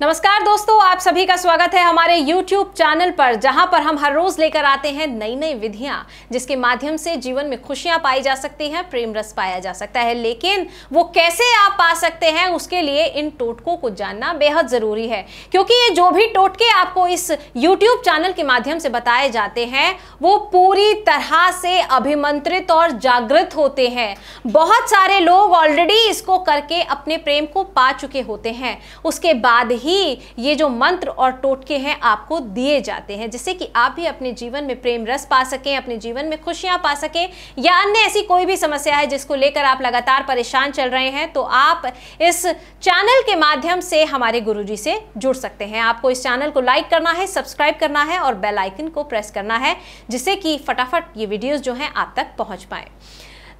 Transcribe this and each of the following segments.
नमस्कार दोस्तों, आप सभी का स्वागत है हमारे YouTube चैनल पर, जहाँ पर हम हर रोज लेकर आते हैं नई नई विधियाँ, जिसके माध्यम से जीवन में खुशियाँ पाई जा सकती हैं, प्रेम रस पाया जा सकता है। लेकिन वो कैसे आप पा सकते हैं, उसके लिए इन टोटकों को जानना बेहद ज़रूरी है, क्योंकि ये जो भी टोटके आपको इस यूट्यूब चैनल के माध्यम से बताए जाते हैं, वो पूरी तरह से अभिमंत्रित और जागृत होते हैं। बहुत सारे लोग ऑलरेडी इसको करके अपने प्रेम को पा चुके होते हैं। उसके बाद ही ये जो मंत्र और टोटके हैं आपको दिए जाते हैं, जिससे कि आप भी अपने जीवन में प्रेम रस पा सकें, अपने जीवन में खुशियाँ पा सकें, या अन्य ऐसी कोई भी समस्या है जिसको लेकर आप लगातार परेशान चल रहे हैं तो आप इस चैनल के माध्यम से हमारे गुरुजी से जुड़ सकते हैं। आपको इस चैनल को लाइक करना है, सब्सक्राइब करना है और बेल आइकन को प्रेस करना है, जिससे कि फटाफट ये वीडियोस जो हैं आप तक पहुँच पाए।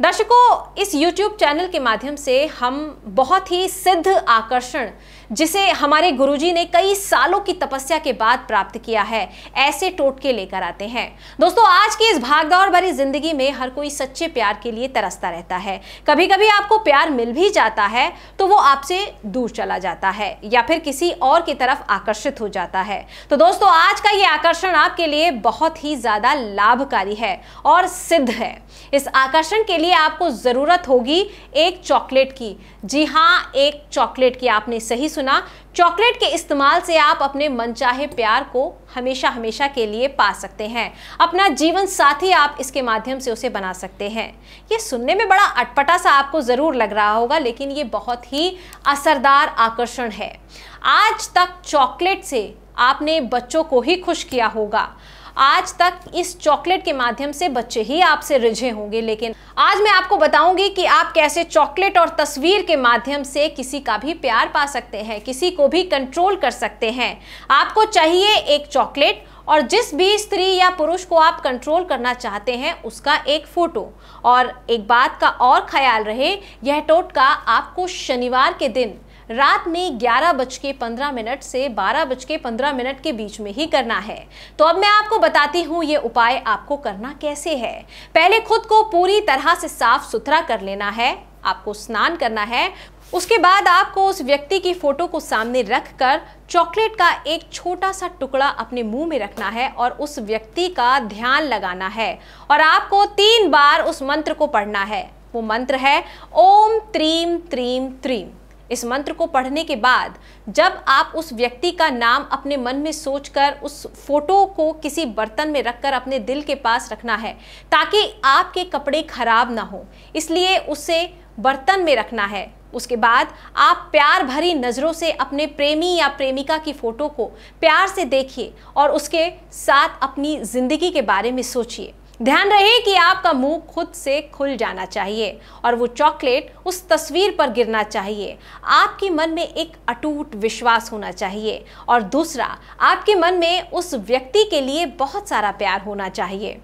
दर्शकों, इस YouTube चैनल के माध्यम से हम बहुत ही सिद्ध आकर्षण जिसे हमारे गुरुजी ने कई सालों की तपस्या के बाद प्राप्त किया है। ऐसे टोटके लेकर आते हैं। दोस्तों, आज की इस भागदौड़ भरी ज़िंदगी में हर कोई सच्चे प्यार के लिए तरसता रहता है। कभी कभी आपको प्यार मिल भी जाता है तो वो आपसे दूर चला जाता है या फिर किसी और की तरफ़ आकर्षित हो जाता है। तो दोस्तों, आज का ये आकर्षण आपके लिए बहुत ही ज़्यादा लाभकारी है और सिद्ध है। इस आकर्षण के लिए आपको ज़रूरत होगी एक चॉकलेट की। जी हाँ एक चॉकलेट की आपने सही सुना, चॉकलेट के इस्तेमाल से आप अपने मनचाहे प्यार को हमेशा हमेशा के लिए पा सकते हैं। अपना जीवन साथी आप इसके माध्यम से उसे बना सकते हैं। ये सुनने में बड़ा अटपटा सा आपको ज़रूर लग रहा होगा, लेकिन ये बहुत ही असरदार आकर्षण है। आज तक चॉकलेट से आपने बच्चों को ही खुश किया होगा। आज तक इस चॉकलेट के माध्यम से बच्चे ही आपसे रिझे होंगे, लेकिन आज मैं आपको बताऊँगी कि आप कैसे चॉकलेट और तस्वीर के माध्यम से किसी का भी प्यार पा सकते हैं, किसी को भी कंट्रोल कर सकते हैं। आपको चाहिए एक चॉकलेट और जिस भी स्त्री या पुरुष को आप कंट्रोल करना चाहते हैं, उसका एक फ़ोटो और एक बात का और ख्याल रहे, यह टोटका आपको शनिवार के दिन रात में ग्यारह बज के पंद्रह मिनट से बारह बज के पंद्रह मिनट के बीच में ही करना है। तो अब मैं आपको बताती हूँ ये उपाय आपको करना कैसे है। पहले खुद को पूरी तरह से साफ़ सुथरा कर लेना है, आपको स्नान करना है। उसके बाद आपको उस व्यक्ति की फ़ोटो को सामने रखकर चॉकलेट का एक छोटा सा टुकड़ा अपने मुँह में रखना है और उस व्यक्ति का ध्यान लगाना है और आपको तीन बार उस मंत्र को पढ़ना है। वो मंत्र है, ओम त्रीम त्रीम त्रीम इस मंत्र को पढ़ने के बाद, जब आप उस व्यक्ति का नाम अपने मन में सोचकर उस फ़ोटो को किसी बर्तन में रखकर अपने दिल के पास रखना है, ताकि आपके कपड़े खराब ना हो। इसलिए उसे बर्तन में रखना है। उसके बाद आप प्यार भरी नज़रों से अपने प्रेमी या प्रेमिका की फ़ोटो को प्यार से देखिए और उसके साथ अपनी ज़िंदगी के बारे में सोचिए। ध्यान रहे कि आपका मुँह खुद से खुल जाना चाहिए और वो चॉकलेट उस तस्वीर पर गिरना चाहिए। आपके मन में एक अटूट विश्वास होना चाहिए और दूसरा, आपके मन में उस व्यक्ति के लिए बहुत सारा प्यार होना चाहिए।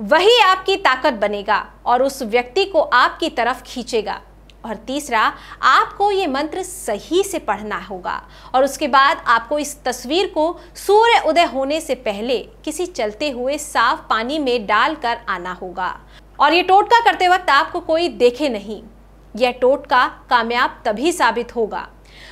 वही आपकी ताकत बनेगा और उस व्यक्ति को आपकी तरफ़ खींचेगा। और तीसरा, आपको ये मंत्र सही से पढ़ना होगा और उसके बाद आपको इस तस्वीर को सूर्य उदय होने से पहले किसी चलते हुए साफ़ पानी में डालकर आना होगा। और ये टोटका करते वक्त आपको कोई देखे नहीं। यह टोटका कामयाब तभी साबित होगा।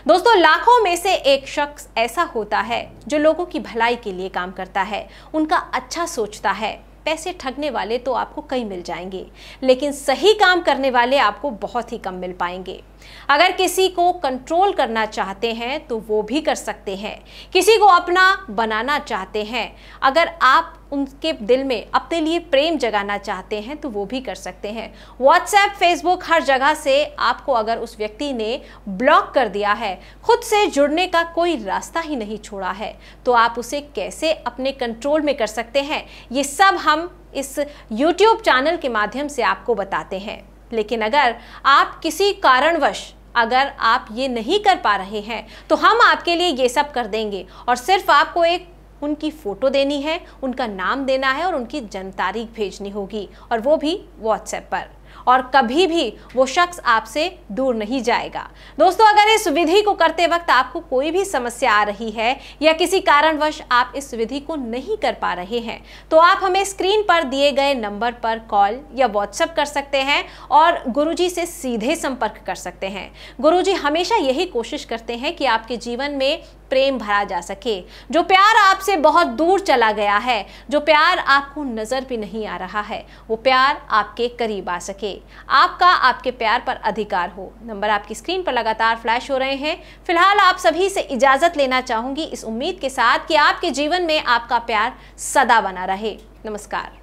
दोस्तों, लाखों में से एक शख्स ऐसा होता है जो लोगों की भलाई के लिए काम करता है, उनका अच्छा सोचता है। पैसे ठगने वाले तो आपको कई मिल जाएँगे, लेकिन सही काम करने वाले आपको बहुत ही कम मिल पाएँगे। अगर किसी को कंट्रोल करना चाहते हैं तो वो भी कर सकते हैं। किसी को अपना बनाना चाहते हैं, अगर आप उनके दिल में अपने लिए प्रेम जगाना चाहते हैं तो वो भी कर सकते हैं। व्हाट्सएप फेसबुक हर जगह से आपको अगर उस व्यक्ति ने ब्लॉक कर दिया है, खुद से जुड़ने का कोई रास्ता ही नहीं छोड़ा है तो आप उसे कैसे अपने कंट्रोल में कर सकते हैं? ये सब हम इस YouTube चैनल के माध्यम से आपको बताते हैं। लेकिन अगर आप किसी कारणवश, अगर आप ये नहीं कर पा रहे हैं तो हम आपके लिए ये सब कर देंगे। और सिर्फ़ आपको एक उनकी फ़ोटो देनी है, उनका नाम देना है और उनकी जन्म तारीख भेजनी होगी, और वो भी व्हाट्सएप पर। और कभी भी वो शख्स आपसे दूर नहीं जाएगा। दोस्तों, अगर इस विधि को करते वक्त आपको कोई भी समस्या आ रही है या किसी कारणवश आप इस विधि को नहीं कर पा रहे हैं तो आप हमें स्क्रीन पर दिए गए नंबर पर कॉल या व्हाट्सएप कर सकते हैं और गुरुजी से सीधे संपर्क कर सकते हैं। गुरुजी हमेशा यही कोशिश करते हैं कि आपके जीवन में प्रेम भरा जा सके। जो प्यार आपसे बहुत दूर चला गया है, जो प्यार आपको नज़र भी नहीं आ रहा है, वो प्यार आपके करीब आ सके। आपका आपके प्यार पर अधिकार हो। नंबर आपकी स्क्रीन पर लगातार फ्लैश हो रहे हैं। फ़िलहाल आप सभी से इजाज़त लेना चाहूँगी इस उम्मीद के साथ कि आपके जीवन में आपका प्यार सदा बना रहे। नमस्कार।